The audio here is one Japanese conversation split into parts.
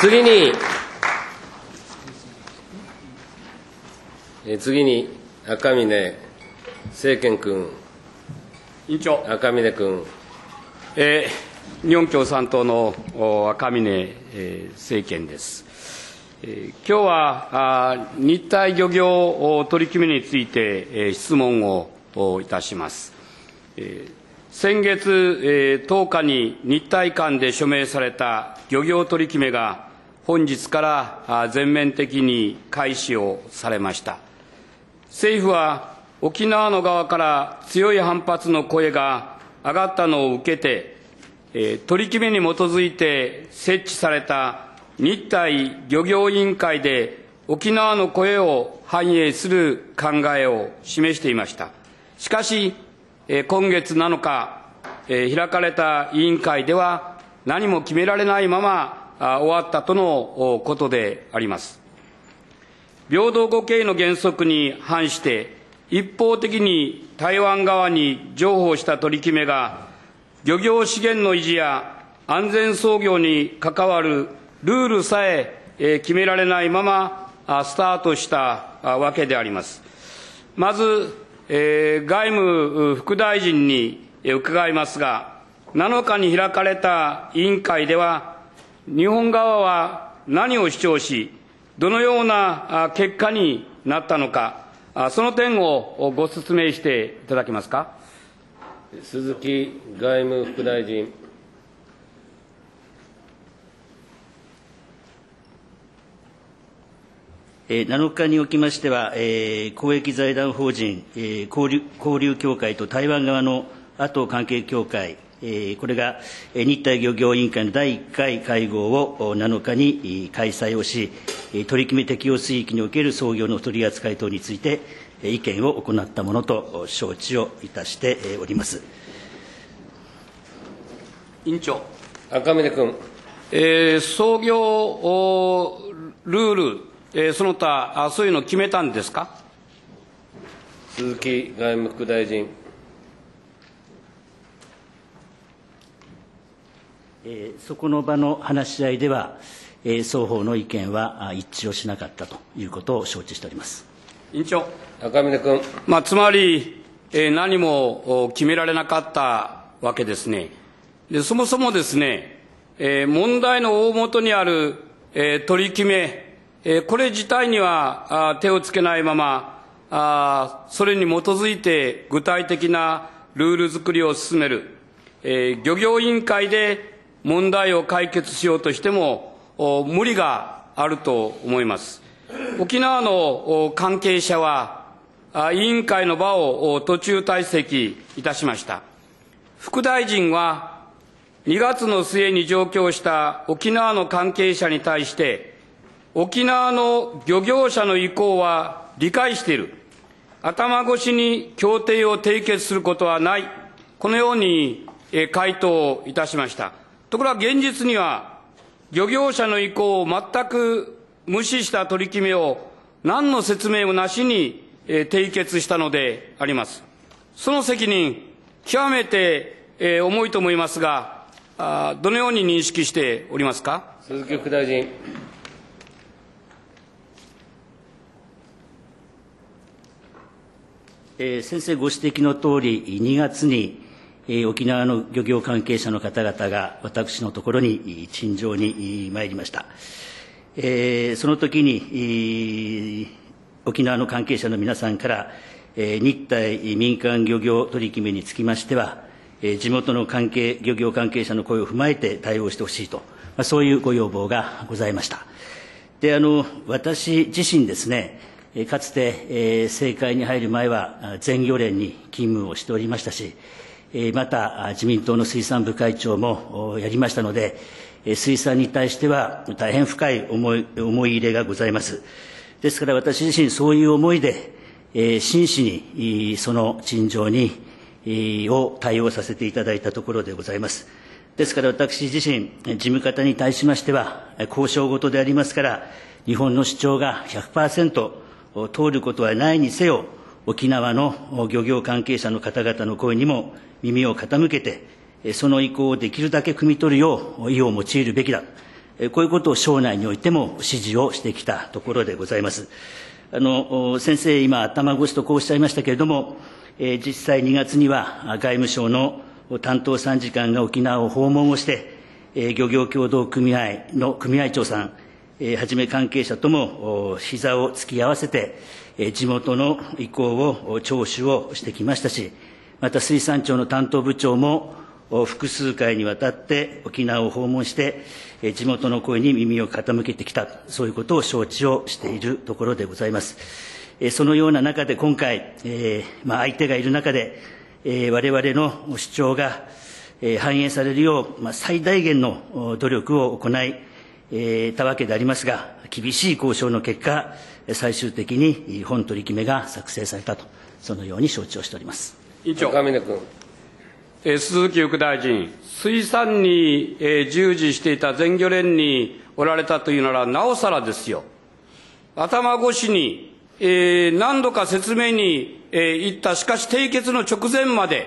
次に、次に赤嶺政賢君、委員長、赤嶺君。えー、日本共産党の赤嶺、えー、政権です。えー、今日はあ日体漁業取り決めについて、えー、質問をいたします。えー、先月、えー、10日に日体間で署名された漁業取り決めが本日から全面的に開始をされました。政府は沖縄の側から強い反発の声が上がったのを受けて、えー、取り決めに基づいて設置された日体漁業委員会で沖縄の声を反映する考えを示していました。しかし、今月7日、開かれた委員会では何も決められないまま終わったとのことであります。平等互恵の原則に反して一方的に台湾側に譲歩した取り決めが、漁業資源の維持や安全操業に関わるルールさえ決められないままスタートしたわけであります。まず、えー、外務副大臣に伺いますが、7日に開かれた委員会では、日本側は何を主張し、どのような結果になったのか、その点をご説明していただけますか。鈴木外務副大臣。7日におきましては、えー、公益財団法人、えー、交流交流協会と台湾側の阿東関係協会、えー、これが日体漁業委員会の第1回会合を7日に開催をし、取り決め適用水域における操業の取り扱い等について、意見を行ったものと承知をいたしております。委員長。赤嶺君。えー、操業ルール、えー、その他、そういうのを決めたんですか？鈴木外務副大臣。えー、そこの場の話し合いでは、えー、双方の意見は一致をしなかったということを承知しております委員長。赤嶺君。まあ、つまり、えー、何も決められなかったわけですね。でそもそもですね、えー、問題の大元にある、えー、取り決め、え、これ自体には手をつけないまま、それに基づいて具体的なルール作りを進める、え、漁業委員会で問題を解決しようとしても無理があると思います。沖縄の関係者は委員会の場を途中退席いたしました。副大臣は2月の末に上京した沖縄の関係者に対して沖縄の漁業者の意向は理解している。頭越しに協定を締結することはない。このように回答いたしました。ところが現実には、漁業者の意向を全く無視した取り決めを何の説明もなしに締結したのであります。その責任、極めて重いと思いますが、どのように認識しておりますか？鈴木副大臣。えー、先生ご指摘のとおり、2月にえ沖縄の漁業関係者の方々が私のところに陳情に参りました。えー、その時に、沖縄の関係者の皆さんから、日体民間漁業取り決めにつきましては、地元の関係、漁業関係者の声を踏まえて対応してほしいと、まあ、そういうご要望がございました。で、あの、私自身ですね、かつて、政界に入る前は全漁連に勤務をしておりましたし、また自民党の水産部会長もやりましたので、水産に対しては大変深い思い思い入れがございます。ですから私自身そういう思いで、真摯にその陳情にを対応させていただいたところでございます。ですから私自身、事務方に対しましては、交渉事でありますから、日本の主張が100%通ることはないにせよ、沖縄の漁業関係者の方々の声にも耳を傾けて、その意向をできるだけ汲み取るよう意を用いるべきだ。こういうことを省内においても指示をしてきたところでございます。あの先生、今、頭越しとこうおっしゃいましたけれども、実際2月には外務省の担当参事官が沖縄を訪問をして、漁業協同組合の組合長さん、はじめ関係者とも膝を突き合わせて、地元の意向を聴取をしてきましたし、また水産庁の担当部長も複数回にわたって沖縄を訪問して、地元の声に耳を傾けてきた、そういうことを承知をしているところでございます。そのような中で今回、まあ、相手がいる中で、我々の主張が反映されるよう、まあ、最大限の努力を行いたわけでありますが、厳しい交渉の結果、最終的に本取り決めが作成されたと、そのように承知をしております。委員長。赤嶺君。鈴木副大臣、水産に従事していた全漁連におられたというなら、なおさらですよ。頭越しに、えー、何度か説明に、えー、行った、しかし締結の直前まで、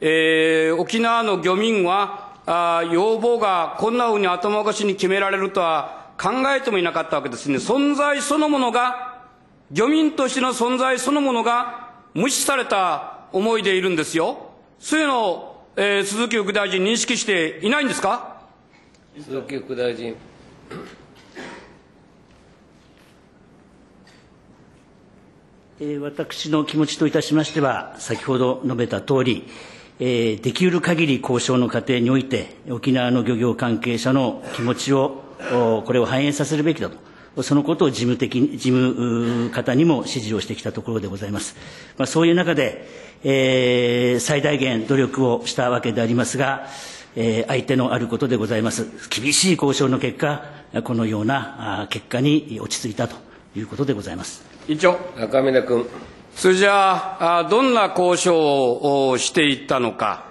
えー、沖縄の漁民は、あ要望がこんなふうに頭越しに決められるとは考えてもいなかったわけですね。存在そのものが、漁民としての存在そのものが無視された思いでいるんですよ。そういうのを、えー、鈴木副大臣、認識していないんですか？鈴木副大臣。私の気持ちといたしましては、先ほど述べたとおり、できうる限り交渉の過程において、沖縄の漁業関係者の気持ちを、これを反映させるべきだと、そのことを事務的事務方にも指示をしてきたところでございます。まあ、そういう中で、えー、最大限努力をしたわけでありますが、えー、相手のあることでございます。厳しい交渉の結果、このような結果に落ち着いたということでございます。委員長。中峰君。それじゃあ、どんな交渉をしていったのか、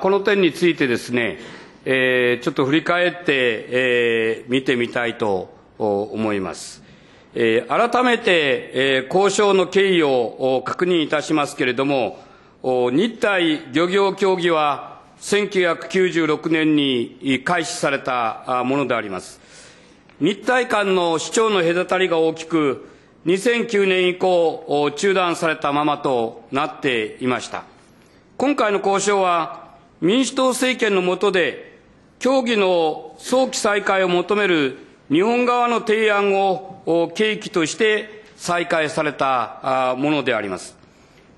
この点についてですね、えー、ちょっと振り返って、えー、見てみたいと思います。えー、改めて、えー、交渉の経緯を確認いたしますけれども、日体漁業協議は1996年に開始されたものであります。日体間の主張の隔たりが大きく、2009年以降、中断されたままとなっていました。今回の交渉は、民主党政権の下で、協議の早期再開を求める日本側の提案を契機として再開されたものであります。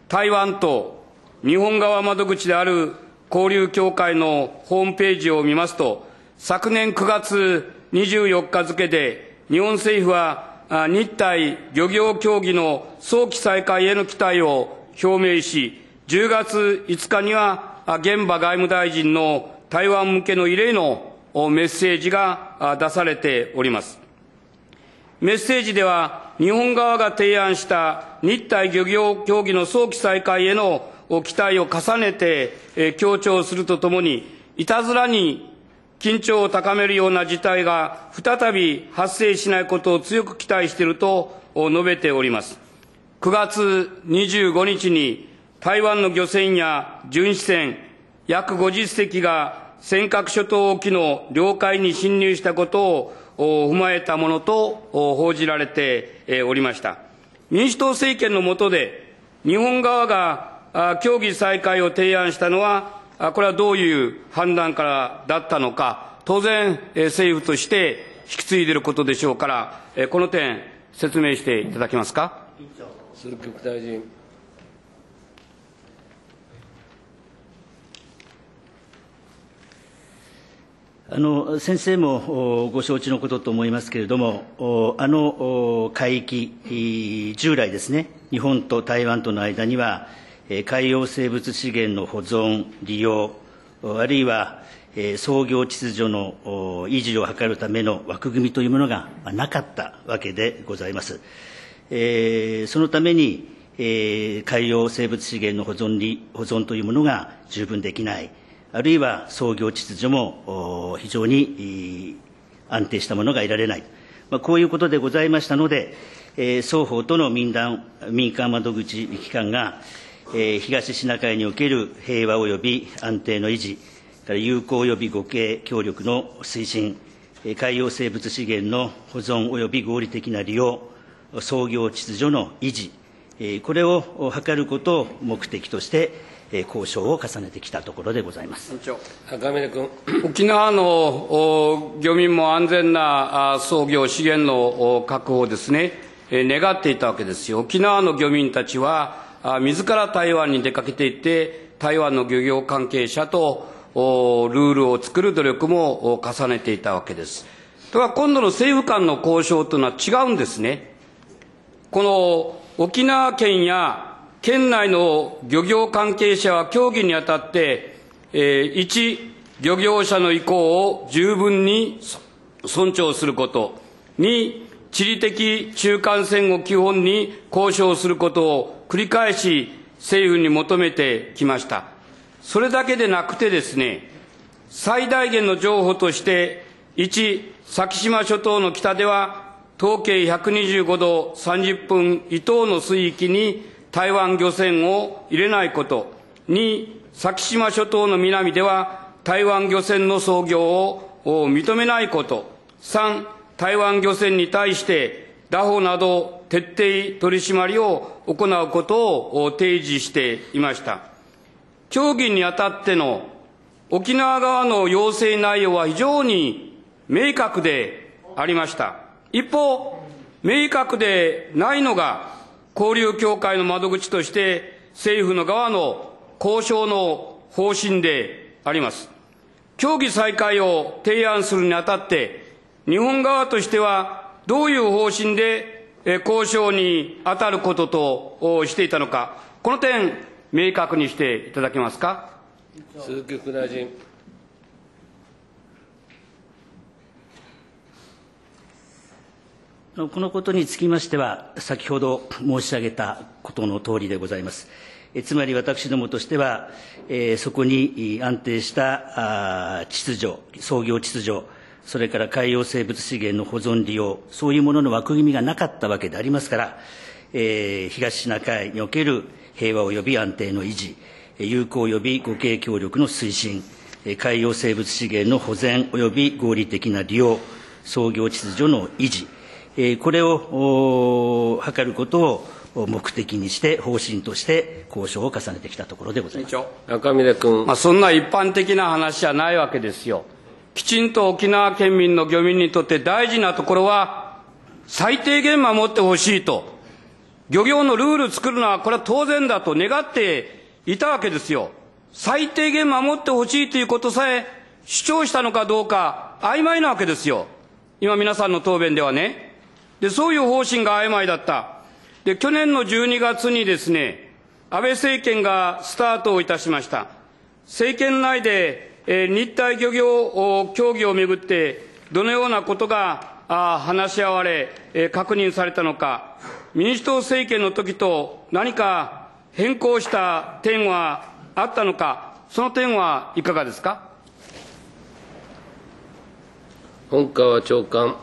台湾と日本側窓口である交流協会のホームページを見ますと、昨年9月24日付で日本政府は日体漁業協議の早期再開への期待を表明し、10月5日には現場外務大臣の台湾向けの異例のメッセージが出されております。メッセージでは、日本側が提案した日体漁業協議の早期再開への期待を重ねて強調するとともに、いたずらに緊張を高めるような事態が再び発生しないことを強く期待していると述べております。9月25日に台湾の漁船や巡視船約50隻が尖閣諸島沖の領海に侵入したことを踏まえたものと報じられておりました。民主党政権の下で、日本側が協議再開を提案したのは、これはどういう判断からだったのか、当然、政府として引き継いでいることでしょうから、この点、説明していただけますか？鈴木大臣。あの先生もご承知のことと思いますけれども、あの海域、従来ですね、日本と台湾との間には、海洋生物資源の保存、利用、あるいは操業秩序の維持を図るための枠組みというものがなかったわけでございます。そのために、海洋生物資源の保存保存というものが十分できない。あるいは操業秩序も非常に安定したものが得られない、まあ、こういうことでございましたので、双方との民団民間窓口機関が、東シナ海における平和及び安定の維持、友好及び互恵協力の推進、海洋生物資源の保存及び合理的な利用、操業秩序の維持、これを図ることを目的として、交渉を重ねてきたところでございます赤嶺君。沖縄の漁民も安全な操業資源の確保をですね、願っていたわけですよ。沖縄の漁民たちは、自ら台湾に出かけていって、台湾の漁業関係者とルールを作る努力も重ねていたわけです。とは今度の政府間の交渉というのは違うんですね。この沖縄県や県内の漁業関係者は協議にあたって、えー、一、漁業者の意向を十分に尊重すること。二、地理的中間線を基本に交渉することを繰り返し政府に求めてきました。それだけでなくてですね、最大限の情報として、1、先島諸島の北では、統計125度30分以東の水域に台湾漁船を入れないこと。2、先島諸島の南では台湾漁船の操業を認めないこと。3、台湾漁船に対して打法など徹底取り締まりを行うことを提示していました。協議にあたっての沖縄側の要請内容は非常に明確でありました。一方、明確でないのが交流協会の窓口として政府の側の交渉の方針であります。協議再開を提案するにあたって、日本側としてはどういう方針で交渉に当たることとしていたのか、この点、明確にしていただけますか？鈴木副大臣。このことにつきましては、先ほど申し上げたことのとおりでございます。つまり私どもとしては、えそこに安定した秩序、操業秩序、それから海洋生物資源の保存利用、そういうものの枠組みがなかったわけでありますから、え東シナ海における平和及び安定の維持、友好及び互恵協力の推進、海洋生物資源の保全及び合理的な利用、操業秩序の維持、これを図ることを目的にして、方針として交渉を重ねてきたところでございます中峰君、まあ、そんな一般的な話じゃないわけですよ。きちんと沖縄県民の漁民にとって大事なところは、最低限守ってほしいと。漁業のルール作るのはこれは当然だと願っていたわけですよ。最低限守ってほしいということさえ主張したのかどうか曖昧なわけですよ。今皆さんの答弁ではね。で、そういう方針が曖昧だった。で、去年の12月にですね、安倍政権がスタートをいたしました。政権内で、日体漁業協議をめぐって、どのようなことがあ話し合われ、えー、確認されたのか、民主党政権の時と何か変更した点はあったのか、その点はいかがですか？本川長官。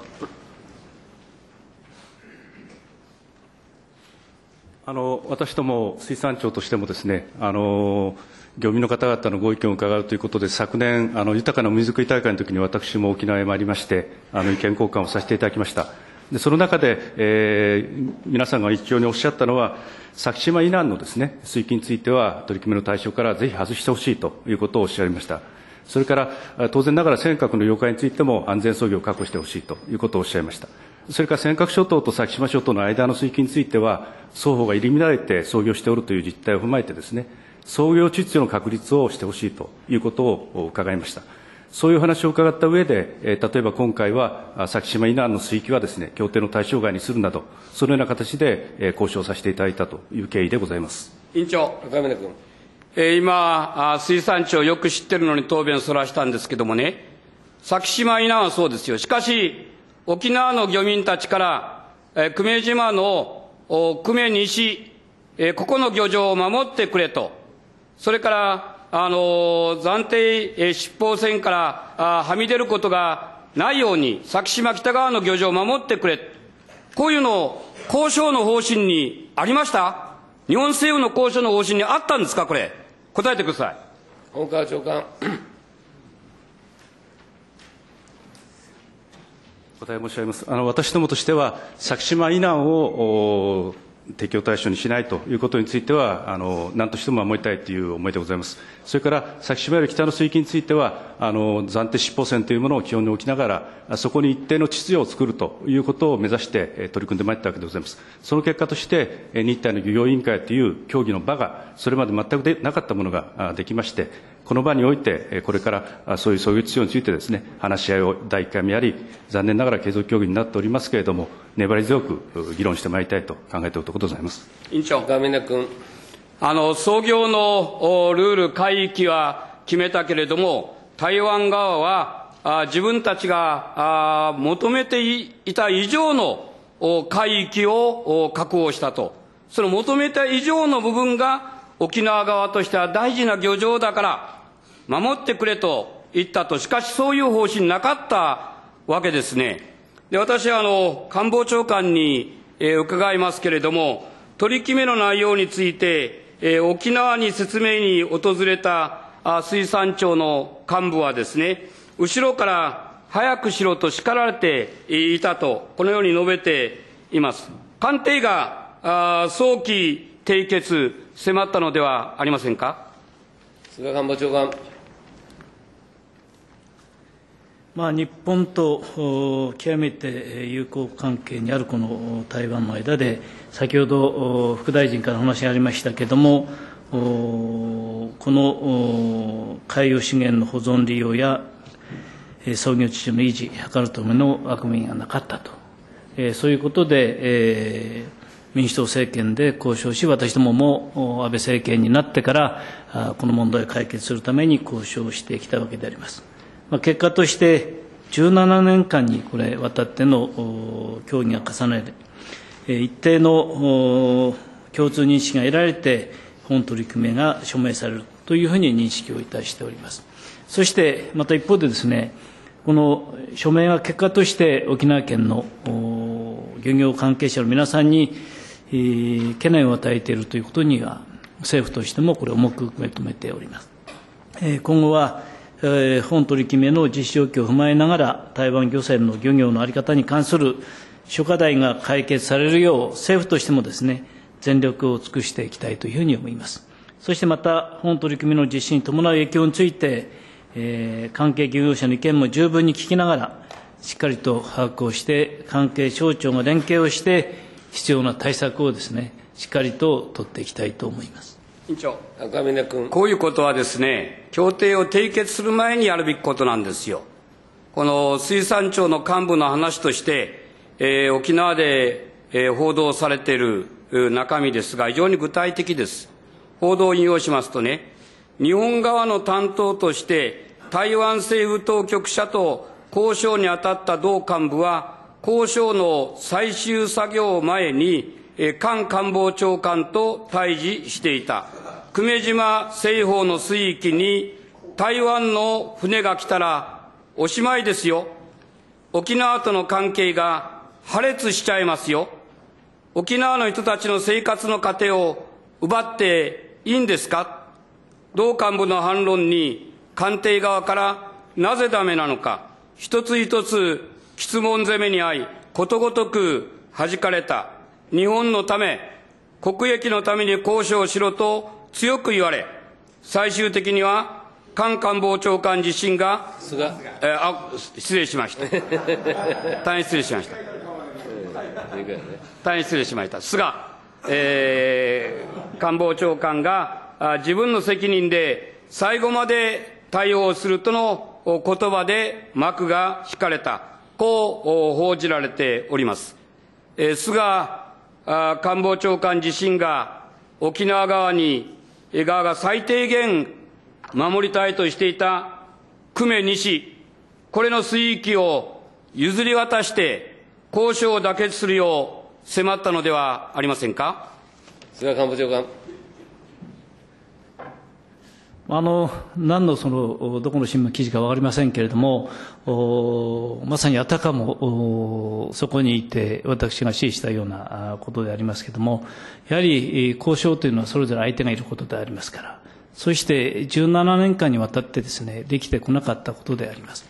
あの私ども水産庁としてもですねあの漁民の方々のご意見を伺うということで昨年あの豊かな海づくり大会の時に私も沖縄へ参りましてあの意見交換をさせていただきました。でその中で、えー、皆さんが一様におっしゃったのは先島以南のですね水域については取り組みの対象からぜひ外してほしいということをおっしゃいました。それから当然ながら尖閣の領海についても安全操業を確保してほしいということをおっしゃいました。それから尖閣諸島と先島諸島の間の水域については、双方が入り乱れて操業しておるという実態を踏まえてですね、操業秩序の確立をしてほしいということを伺いました。そういう話を伺った上で、例えば今回は先島以南の水域はですね、協定の対象外にするなど、そのような形で交渉させていただいたという経緯でございます。委員長。赤嶺君。え今、水産庁よく知ってるのに答弁をそらしたんですけどもね、先島以南はそうですよ。しかし、沖縄の漁民たちから、え久米島の久米西、えここの漁場を守ってくれと、それから、あの暫定、え執法船からあはみ出ることがないように、先島北側の漁場を守ってくれ。こういうの、交渉の方針にありました？日本政府の交渉の方針にあったんですか、これ。答えてください。本川長官。答え申し上げます。あの私どもとしては、先島以南を適用対象にしないということについては、あの何としても守りたいという思いでございます。それから先島より北の水域については、あの暫定執法線というものを基本に置きながら、そこに一定の秩序を作るということを目指して取り組んでまいったわけでございます。その結果として、日体の漁業委員会という協議の場が、それまで全くでなかったものができまして、この場において、これからそういうそういう秩序についてですね、話し合いを第1回目やり、残念ながら継続協議になっておりますけれども、粘り強く議論してまいりたいと考えているところでございます。委員長。赤嶺君。あの、操業のおルール、海域は決めたけれども、台湾側は、あ自分たちがあ求めていた以上のお海域をお確保したと。その求めた以上の部分が沖縄側としては大事な漁場だから守ってくれと言ったと。しかしそういう方針なかったわけですね。で、私はあの、官房長官に、えー伺いますけれども、取り決めの内容について、えー沖縄に説明に訪れたあ水産庁の幹部はですね、後ろから早くしろと叱られていたと、このように述べています。官邸があ早期締結迫ったのではありませんか？菅官房長官。まあ、日本とお極めて友好関係にあるこの台湾の間で、先ほどお副大臣からお話がありましたけれども、おこのお海洋資源の保存利用やえー操業秩序の維持、図るための枠組みがなかったと、えーそういうことで、えー民主党政権で交渉し、私どもも安倍政権になってから、この問題を解決するために交渉してきたわけであります。まあ、結果として、17年間にこれ、わたっての協議が重ねられ、えー一定の共通認識が得られて、本取り組みが署名されるというふうに認識をいたしております。そして、また一方でですね、この署名が結果として沖縄県の漁業関係者の皆さんに、えー懸念を与えているということには、政府としてもこれ重く受け止めております。えー今後は、えー本取り決めの実施状況を踏まえながら、台湾漁船の漁業の在り方に関する諸課題が解決されるよう、政府としてもですね、全力を尽くしていきたいというふうに思います。そしてまた、本取り組みの実施に伴う影響について、えー関係漁業者の意見も十分に聞きながら、しっかりと把握をして、関係省庁が連携をして、必要な対策をですね、しっかりと取っていきたいと思います。委員長。赤嶺君。こういうことはですね、協定を締結する前にやるべきことなんですよ。この水産庁の幹部の話として、えー沖縄で、えー報道されているう中身ですが、非常に具体的です。報道を引用しますとね、日本側の担当として、台湾政府当局者と交渉に当たった同幹部は、交渉の最終作業前に、菅官房長官と対峙していた。久米島西方の水域に台湾の船が来たらおしまいですよ。沖縄との関係が破裂しちゃいますよ。沖縄の人たちの生活の糧を奪っていいんですか？同幹部の反論に官邸側からなぜダメなのか、一つ一つ質問攻めに遭い、ことごとく弾かれた。日本のため、国益のために交渉しろと強く言われ、最終的には菅官房長官自身が、菅。えーあ失礼しました。大変失礼しました。大変失礼しました。菅、えー官房長官があ自分の責任で最後まで対応するとのお言葉で幕が引かれた。こう報じられております。え菅官房長官自身が沖縄側に、側が最低限守りたいとしていた久米西、これの水域を譲り渡して交渉を妥結するよう迫ったのではありませんか菅官房長官。あの何のそのどこの新聞記事か分かりませんけれども、まさにあたかもそこにいて、私が指示したようなことでありますけれども、やはり交渉というのはそれぞれ相手がいることでありますから、そして17年間にわたってですね、できてこなかったことであります。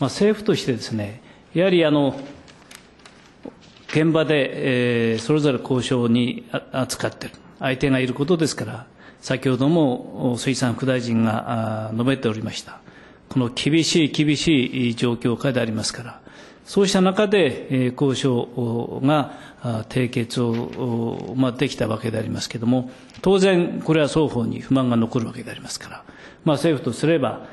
まあ、政府としてですね、やはりあの現場で、えーそれぞれ交渉に扱っている相手がいることですから、先ほども水産副大臣が述べておりました、この厳しい厳しい状況下でありますから、そうした中で、交渉が締結を、まあ、できたわけでありますけれども、当然、これは双方に不満が残るわけでありますから、まあ、政府とすれば、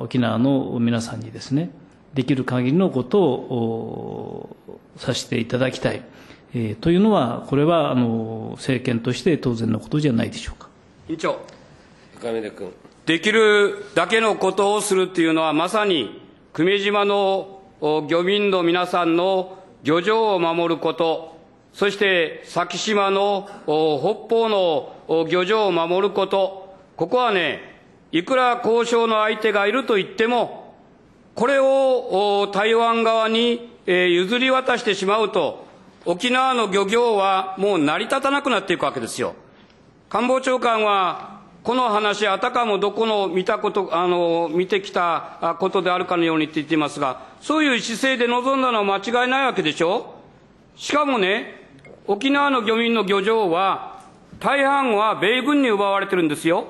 沖縄の皆さんにですね、できる限りのことをさせていただきたい、えーというのは、これはあの政権として当然のことじゃないでしょうか。委員長。赤嶺君。できるだけのことをするっていうのは、まさに久米島のお漁民の皆さんの漁場を守ること、そして先島のお北方のお漁場を守ること、ここはね、いくら交渉の相手がいると言っても、これをお台湾側に、えー譲り渡してしまうと、沖縄の漁業はもう成り立たなくなっていくわけですよ。官房長官は、この話、あたかもどこの見たこと、あの、見てきたあことであるかのようにって言っていますが、そういう姿勢で臨んだのは間違いないわけでしょ？しかもね、沖縄の漁民の漁場は、大半は米軍に奪われてるんですよ。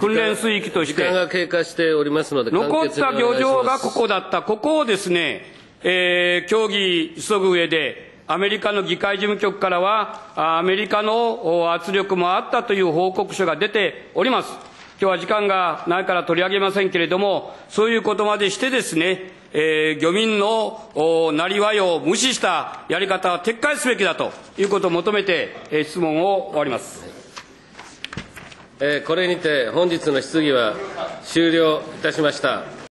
訓練水域として。時間が経過しておりますので、残った漁場がここだった。ここをですね、えー協議急ぐ上で、アメリカの議会事務局からは、あアメリカの圧力もあったという報告書が出ております。今日は時間がないから取り上げませんけれども、そういうことまでしてですね、えー漁民のなりわいを無視したやり方は撤回すべきだということを求めて、えー質問を終わります。えーこれにて本日の質疑は終了いたしました。